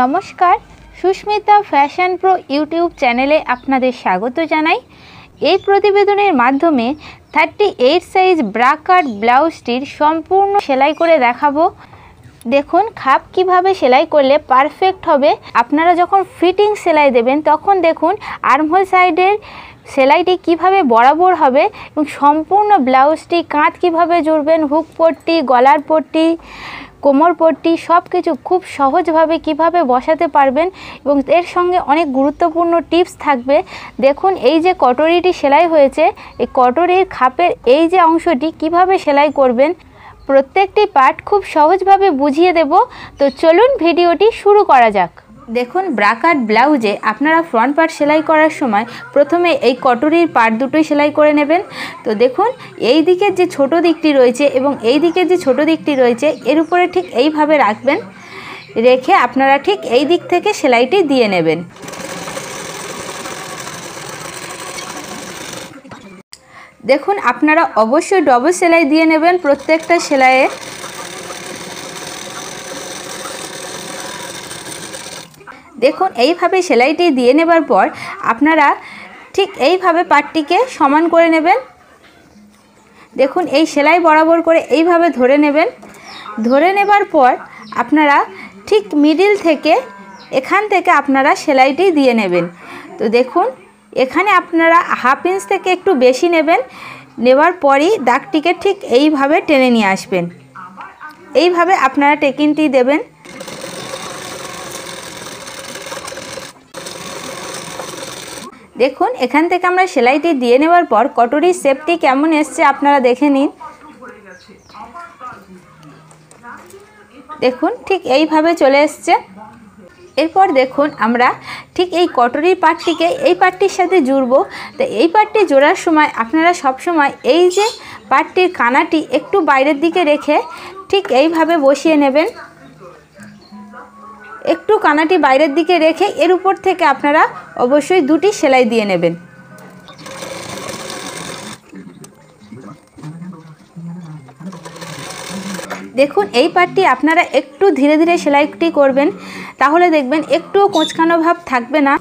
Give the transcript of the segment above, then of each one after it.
নমস্কার, Susmita fashion pro YouTube চ্যানেলে আপনাদের স্বাগত জানাই। এই প্রতিবেদনের মাধ্যমে thirty eight size bra cut ব্লাউজটির সম্পূর্ণ সেলাই করে দেখাবো। দেখুন, খাপ কীভাবে সেলাই করলে পারফেক্ট হবে। আপনারা যখন ফিটিং সেলাই দেবেন, তখন দেখুন আর্মহোল সাইডের সেলাইটি কীভাবে বরাবর হবে এবং সম্পূর্ণ ব্লাউজটি কাঁধ কীভাবে জুড়বেন হুক পট্টি, গলার পট্টি কোমর পট্টি সব কিছু খুব সহজভাবে কীভাবে বসাতে পারবেন এবং এর সঙ্গে অনেক গুরুত্বপূর্ণ টিপস থাকবে। দেখুন, এই যে কটরিটি সেলাই হয়েছে, এই কটরির খাপের এই যে অংশটি কীভাবে সেলাই করবেন, প্রত্যেকটি পার্ট খুব সহজভাবে বুঝিয়ে দেব। তো চলুন ভিডিওটি শুরু করা যাক। দেখুন ব্রাকাট ব্লাউজে আপনারা ফ্রন্ট পার্ট সেলাই করার সময় প্রথমে এই কটরির পার্ট দুটোই সেলাই করে নেবেন। তো দেখুন, এই দিকের যে ছোট দিকটি রয়েছে এবং এই দিকের যে ছোট দিকটি রয়েছে, এর উপরে ঠিক এইভাবে রাখবেন। রেখে আপনারা ঠিক এই দিক থেকে সেলাইটি দিয়ে নেবেন। দেখুন, আপনারা অবশ্যই ডবল সেলাই দিয়ে নেবেন প্রত্যেকটা সেলাইয়ে। দেখুন, এইভাবে সেলাইটি দিয়ে নেবার পর আপনারা ঠিক এইভাবে পাটটিকে সমান করে নেবেন। দেখুন, এই সেলাই বরাবর করে এইভাবে ধরে নেবেন। ধরে নেবার পর আপনারা ঠিক মিডিল থেকে এখান থেকে আপনারা সেলাইটি দিয়ে নেবেন। তো দেখুন, এখানে আপনারা হাফ ইঞ্চ থেকে একটু বেশি নেবেন। নেওয়ার পরই দাগটিকে ঠিক এইভাবে টেনে নিয়ে আসবেন। এইভাবে আপনারা টেকিনটি দেবেন। দেখুন, এখান থেকে আমরা সেলাইটি দিয়ে নেওয়ার পর কটরির শেপটি কেমন এসছে আপনারা দেখে নিন। দেখুন, ঠিক এইভাবে চলে এসছে। এরপর দেখুন আমরা ঠিক এই কটরির পাটটিকে এই পাটটির সাথে জুড়বো। তো এই পাটটি জোড়ার সময় আপনারা সব সময় এই যে পাটটির কানাটি একটু বাইরের দিকে রেখে ঠিক এইভাবে বসিয়ে নেবেন। একটু কানাটি বাইরের দিকে রেখে এর উপর থেকে আপনারা অবশ্যই দুটি সেলাই দিয়ে নেবেন। দেখুন, এই পাটটি আপনারা একটু ধীরে ধীরে সেলাইটি করবেন, তাহলে দেখবেন একটুও কোঁচকানো ভাব থাকবে না।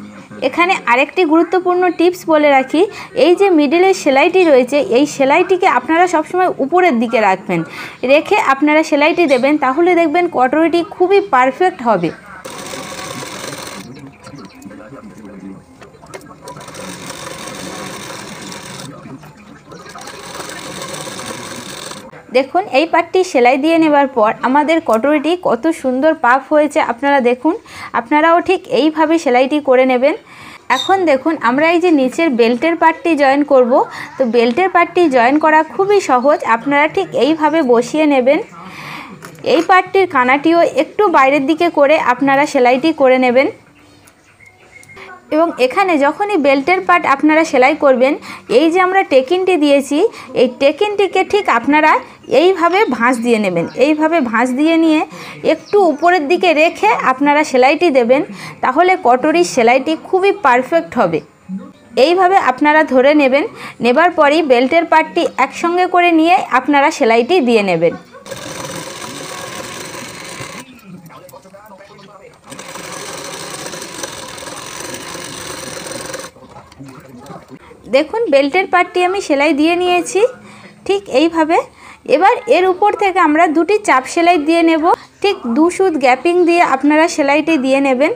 এখানে আরেকটি গুরুত্বপূর্ণ টিপস বলে রাখি, এই যে মিডিলের সেলাইটি রয়েছে, এই সেলাইটিকে আপনারা সবসময় উপরের দিকে রাখবেন। রেখে আপনারা সেলাইটি দেবেন, তাহলে দেখবেন কটরিটি খুবই পারফেক্ট হবে। দেখুন, এই পাটটি সেলাই দিয়ে নেবার পর আমাদের কটরিটি কত সুন্দর পাপ হয়েছে, আপনারা দেখুন। আপনারাও ঠিক এইভাবে সেলাইটি করে নেবেন। এখন দেখুন, আমরা এই যে নিচের বেল্টের পার্টটি জয়েন করব। তো বেল্টের পার্টটি জয়েন করা খুবই সহজ, আপনারা ঠিক এইভাবে বসিয়ে নেবেন। এই পার্টটির কানাটিও একটু বাইরের দিকে করে আপনারা সেলাইটি করে নেবেন। এবং এখানে যখনই বেল্টের পার্ট আপনারা সেলাই করবেন, এই যে আমরা টেকিনটি দিয়েছি, এই টেকিনটিকে ঠিক আপনারা এইভাবে ভাঁজ দিয়ে নেবেন। এইভাবে ভাঁজ দিয়ে নিয়ে একটু উপরের দিকে রেখে আপনারা সেলাইটি দেবেন, তাহলে কটরির সেলাইটি খুবই পারফেক্ট হবে। এইভাবে আপনারা ধরে নেবেন, নেবার পরই বেল্টের পার্টটি একসঙ্গে করে নিয়ে আপনারা সেলাইটি দিয়ে নেবেন। দেখুন, বেল্টের পার্টটি আমি সেলাই দিয়ে নিয়েছি, ঠিক এইভাবে। এবার এর উপর থেকে আমরা দুটি চাপ সেলাই দিয়ে নেব। ঠিক দু সুদ গ্যাপিং দিয়ে আপনারা সেলাইটি দিয়ে নেবেন।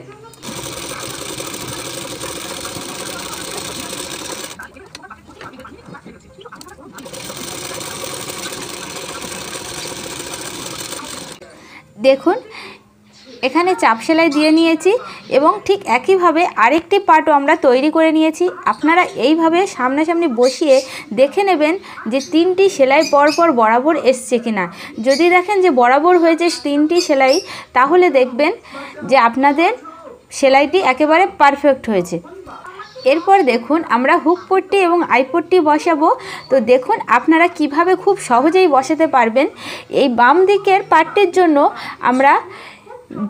দেখুন এখানে চাপ সেলাই দিয়ে নিয়েছি এবং ঠিক একইভাবে আরেকটি পার্টও আমরা তৈরি করে নিয়েছি। আপনারা এইভাবে সামনাসামনি বসিয়ে দেখে নেবেন যে তিনটি সেলাই পরপর বরাবর এসছে কিনা। যদি দেখেন যে বরাবর হয়েছে তিনটি সেলাই, তাহলে দেখবেন যে আপনাদের সেলাইটি একেবারে পারফেক্ট হয়েছে। এরপর দেখুন আমরা হুক পট্টি এবং আইপট্টি বসাবো। তো দেখুন আপনারা কীভাবে খুব সহজেই বসাতে পারবেন। এই বাম দিকের পার্টটির জন্য আমরা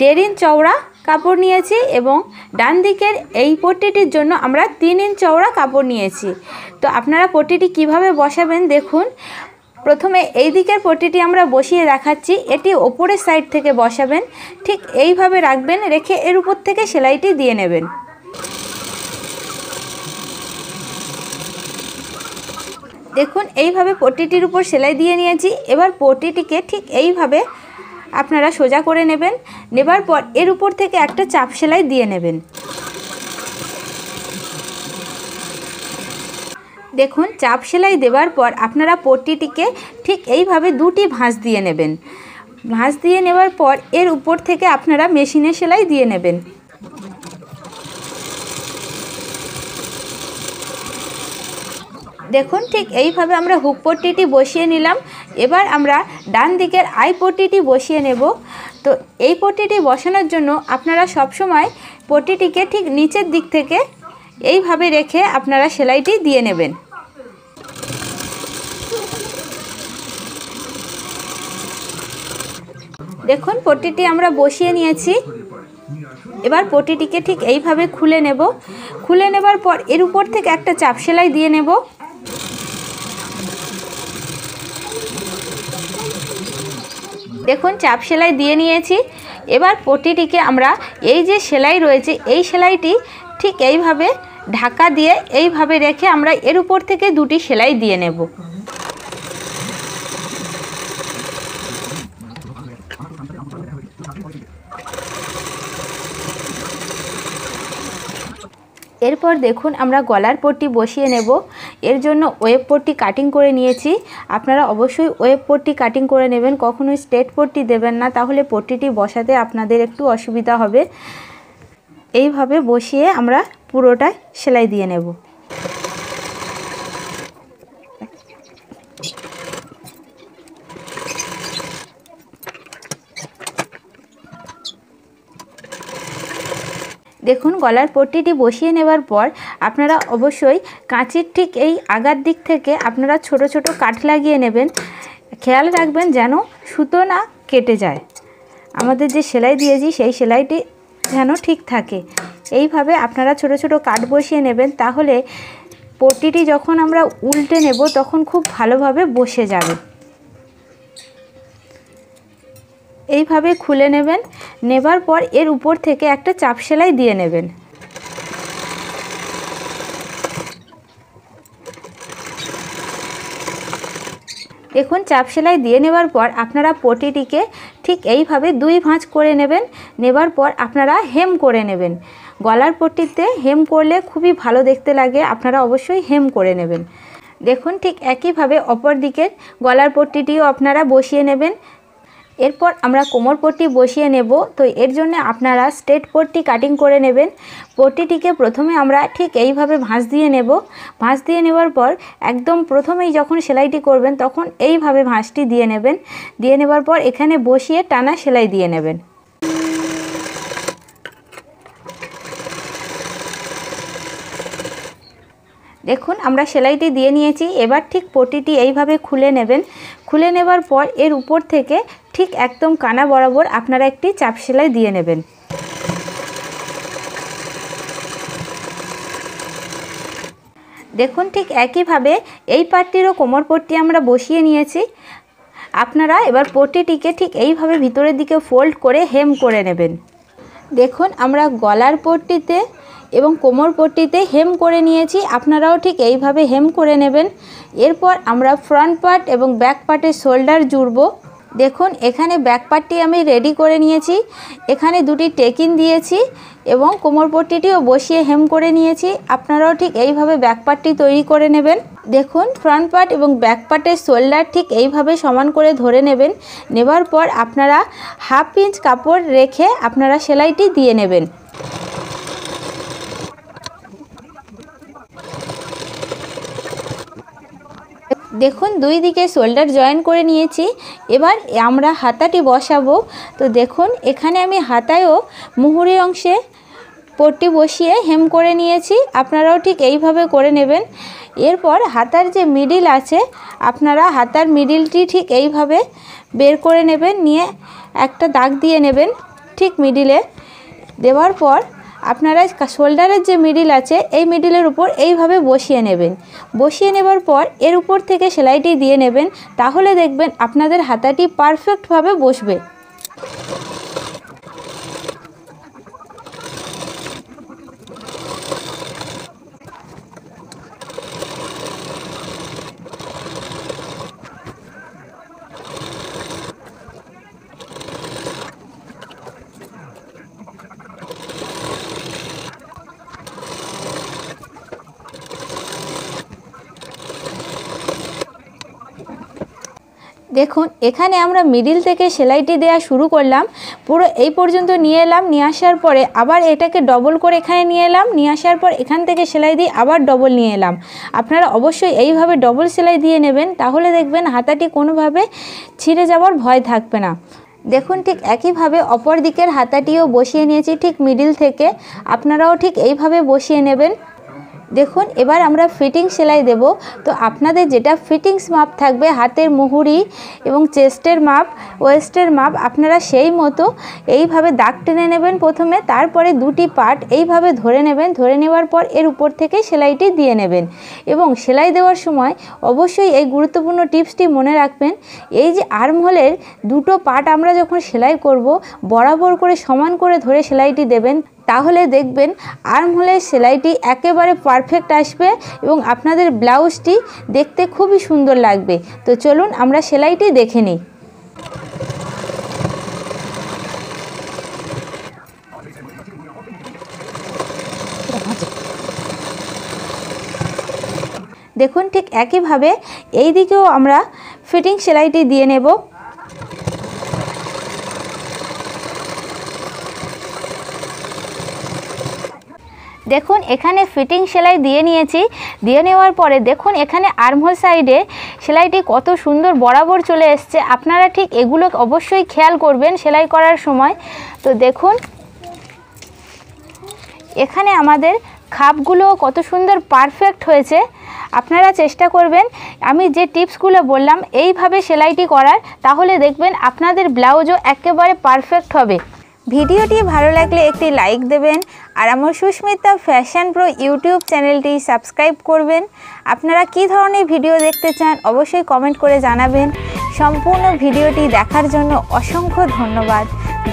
দেড় ইঞ্চ চওড়া কাপড় নিয়েছি এবং ডান দিকের এই পট্টিটির জন্য আমরা তিন ইঞ্চ চওড়া কাপড় নিয়েছি। তো আপনারা পট্টিটি কীভাবে বসাবেন দেখুন। প্রথমে এই দিকের পট্টিটি আমরা বসিয়ে দেখাচ্ছি, এটি ওপরের সাইড থেকে বসাবেন। ঠিক এইভাবে রাখবেন, রেখে এর উপর থেকে সেলাইটি দিয়ে নেবেন। দেখুন, এইভাবে পট্টিটির উপর সেলাই দিয়ে নিয়েছি। এবার পট্টিটিকে ঠিক এইভাবে আপনারা সোজা করে নেবেন। নেবার পর এর উপর থেকে একটা চাপ সেলাই দিয়ে নেবেন। দেখুন, চাপ সেলাই দেওয়ার পর আপনারা পট্টিটিকে ঠিক এইভাবে দুটি ভাঁজ দিয়ে নেবেন। ভাঁজ দিয়ে নেওয়ার পর এর উপর থেকে আপনারা মেশিনে সেলাই দিয়ে নেবেন। দেখুন, ঠিক এইভাবে আমরা হুক পট্টিটি বসিয়ে নিলাম। এবার আমরা ডান দিকের আই পট্টিটি বসিয়ে নেব। তো এই পট্টিটি বসানোর জন্য আপনারা সবসময় পট্টিটিকে ঠিক নিচের দিক থেকে এইভাবে রেখে আপনারা সেলাইটি দিয়ে নেবেন। দেখুন, পট্টিটি আমরা বসিয়ে নিয়েছি। এবার পটিটিকে ঠিক এইভাবে খুলে নেব। খুলে নেবার পর এর উপর থেকে একটা চাপ সেলাই দিয়ে নেব। দেখুন, চাপ সেলাই দিয়ে নিয়েছি। এবার পটিটিকে আমরা এই যে সেলাই রয়েছে, এই সেলাইটি ঠিক এইভাবে ঢাকা দিয়ে এইভাবে রেখে আমরা এর উপর থেকে দুটি সেলাই দিয়ে নেব। এরপর দেখুন আমরা গলার পট্টি বসিয়ে নেব। এর জন্য ওয়েব পট্টি কাটিং করে নিয়েছি। আপনারা অবশ্যই ওয়েব পট্টি কাটিং করে নেবেন, কখনোই স্ট্রেট পট্টি দেবেন না, তাহলে পট্টিটি বসাতে আপনাদের একটু অসুবিধা হবে। এইভাবে বসিয়ে আমরা পুরোটা সেলাই দিয়ে নেব। দেখুন, গলার পট্টিটি বসিয়ে নেবার পর আপনারা অবশ্যই কাঁচির ঠিক এই আগার দিক থেকে আপনারা ছোট ছোট কাঠ লাগিয়ে নেবেন। খেয়াল রাখবেন যেন সুতো না কেটে যায়। আমাদের যে সেলাই দিয়েছি, সেই সেলাইটি যেন ঠিক থাকে। এইভাবে আপনারা ছোট ছোট কাঠ বসিয়ে নেবেন, তাহলে পট্টিটি যখন আমরা উল্টে নেব, তখন খুব ভালোভাবে বসে যাবে। এইভাবে খুলে নেবেন। নেবার পর এর উপর থেকে একটা চাপ সেলাই দিয়ে নেবেন। দেখুন, চাপ সেলাই দিয়ে নেবার পর আপনারা পটিটিকে ঠিক এইভাবে দুই ভাঁজ করে নেবেন। নেবার পর আপনারা হেম করে নেবেন। গলার পট্টিতে হেম করলে খুবই ভালো দেখতে লাগে, আপনারা অবশ্যই হেম করে নেবেন। দেখুন, ঠিক একইভাবে অপর দিকের গলার পট্টিটিও আপনারা বসিয়ে নেবেন। এরপর আমরা কোমর পট্টি বসিয়ে নেব। তো এর জন্য আপনারা স্ট্রেট পট্টি কাটিং করে নেবেন। পট্টিটিকে প্রথমে আমরা ঠিক এইভাবে ভাঁজ দিয়ে নেব। ভাঁজ দিয়ে নেবার পর একদম প্রথমেই যখন সেলাইটি করবেন তখন এইভাবে ভাঁজটি দিয়ে নেবেন। দিয়ে নেবার পর এখানে বসিয়ে টানা সেলাই দিয়ে নেবেন। দেখুন, আমরা সেলাইটি দিয়ে নিয়েছি। এবার ঠিক পটিটি এইভাবে খুলে নেবেন। খুলে নেবার পর এর উপর থেকে ঠিক একদম কানা বরাবর আপনারা একটি চাপ সেলাই দিয়ে নেবেন। দেখুন ঠিক একইভাবে এই পাটটিরও কোমর পট্টি আমরা বসিয়ে নিয়েছি। আপনারা এবার পট্টিটিকে ঠিক এইভাবে ভিতরের দিকে ফোল্ড করে হেম করে নেবেন। দেখুন আমরা গলার পট্টিতে এবং কোমর পট্টিতে হেম করে নিয়েছি, আপনারাও ঠিক এইভাবে হেম করে নেবেন। এরপর আমরা ফ্রন্ট পার্ট এবং ব্যাক পার্টের শোল্ডার জুড়ব। দেখুন, এখানে ব্যাক পার্টটি আমি রেডি করে নিয়েছি। এখানে দুটি টেকিন দিয়েছি এবং কোমর পট্টিটিও বসিয়ে হেম করে নিয়েছি। আপনারাও ঠিক এইভাবে ব্যাক পার্টটি তৈরি করে নেবেন। দেখুন ফ্রন্ট পার্ট এবং ব্যাক পার্টের শোল্ডার ঠিক এইভাবে সমান করে ধরে নেবেন। নেবার পর আপনারা হাফ ইঞ্চ কাপড় রেখে আপনারা সেলাইটি দিয়ে নেবেন। দেখুন, দুই দিকে শোল্ডার জয়েন করে নিয়েছি। এবার আমরা হাতাটি বসাবো। তো দেখুন, এখানে আমি হাতায়ও মুহুরি অংশে পট্টি বসিয়ে হেম করে নিয়েছি। আপনারাও ঠিক এইভাবে করে নেবেন। এরপর হাতার যে মিডিল আছে, আপনারা হাতার মিডিলটি ঠিক এইভাবে বের করে নেবেন। নিয়ে একটা দাগ দিয়ে নেবেন ঠিক মিডিলে দেওয়ার পর আপনারা শোল্ডারের যে মিডিল আছে, এই মিডিলের উপর এইভাবে বসিয়ে নেবেন। বসিয়ে নেবার পর এর উপর থেকে সেলাইটি দিয়ে নেবেন, তাহলে দেখবেন আপনাদের হাতাটি পারফেক্টভাবে বসবে। দেখুন, এখানে আমরা মিডিল থেকে সেলাইটি দেওয়া শুরু করলাম, পুরো এই পর্যন্ত নিয়ে এলাম, নিয়ে আসার পরে আবার এটাকে ডবল করে এখানে নিয়ে এলাম, নিয়ে আসার পর এখান থেকে সেলাই দিয়ে আবার ডবল নিয়ে এলাম। আপনারা অবশ্যই এইভাবে ডবল সেলাই দিয়ে নেবেন, তাহলে দেখবেন হাতাটি কোনোভাবে ছিঁড়ে যাওয়ার ভয় থাকবে না। দেখুন, ঠিক একইভাবে অপর দিকের হাতাটিও বসিয়ে নিয়েছি, ঠিক মিডিল থেকে। আপনারাও ঠিক এইভাবে বসিয়ে নেবেন। দেখুন, এবার আমরা ফিটিং সেলাই দেব। তো আপনাদের যেটা ফিটিংস মাপ থাকবে, হাতের মুহুরি এবং চেস্টের মাপ ওয়েস্টের মাপ, আপনারা সেই মতো এইভাবে দাগ টেনে নেবেন প্রথমে, তারপরে দুটি পার্ট এইভাবে ধরে নেবেন, ধরে নেওয়ার পর এর উপর থেকে সেলাইটি দিয়ে নেবেন। এবং সেলাই দেওয়ার সময় অবশ্যই এই গুরুত্বপূর্ণ টিপসটি মনে রাখবেন, এই যে আর্মহোলের দুটো পার্ট আমরা যখন সেলাই করব, বরাবর করে সমান করে ধরে সেলাইটি দেবেন তাহলে দেখবেন আর্মহোলের সেলাইটি একেবারে পারফেক্ট আসবে এবং আপনাদের ব্লাউজটি দেখতে খুবই সুন্দর লাগবে। তো চলুন আমরা সেলাইটি দেখে নিই। দেখুন ঠিক একইভাবে এই দিকেও আমরা ফিটিং সেলাইটি দিয়ে নেব। দেখুন, এখানে ফিটিং সেলাই দিয়ে নিয়েছি। দিয়ে নেওয়ার পরে দেখুন, এখানে আর্মহোল সাইডে সেলাইটি কত সুন্দর বরাবর চলে এসছে। আপনারা ঠিক এগুলো অবশ্যই খেয়াল করবেন সেলাই করার সময়। তো দেখুন, এখানে আমাদের খাপগুলো কত সুন্দর পারফেক্ট হয়েছে। আপনারা চেষ্টা করবেন, আমি যে টিপসগুলো বললাম, এইভাবে সেলাইটি করার। তাহলে দেখবেন আপনাদের ব্লাউজও একেবারে পারফেক্ট হবে। ভিডিওটি ভালো লাগলে একটি লাইক দেবেন আর আমার সুস্মিতা ফ্যাশন প্রো ইউটিউব চ্যানেলটি সাবস্ক্রাইব করবেন। আপনারা কি ধরনের ভিডিও দেখতে চান অবশ্যই কমেন্ট করে জানাবেন। সম্পূর্ণ ভিডিওটি দেখার জন্য অসংখ্য ধন্যবাদ।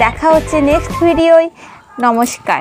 দেখা হচ্ছে নেক্সট ভিডিওয়। নমস্কার।